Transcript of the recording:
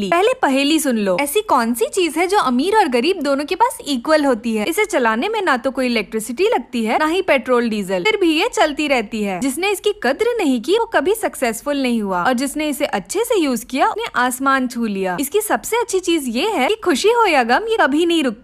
पहले पहेली सुन लो। ऐसी कौन सी चीज़ है जो अमीर और गरीब दोनों के पास इक्वल होती है? इसे चलाने में ना तो कोई इलेक्ट्रिसिटी लगती है, ना ही पेट्रोल डीजल फिर भी ये चलती रहती है। जिसने इसकी कद्र नहीं की, वो कभी सक्सेसफुल नहीं हुआ। और जिसने इसे अच्छे से यूज़ किया, उसने आसमान छू लिया। इसकी सबसे अच्छी चीज़ ये है की खुशी हो या गम, ये कभी नहीं रुकती।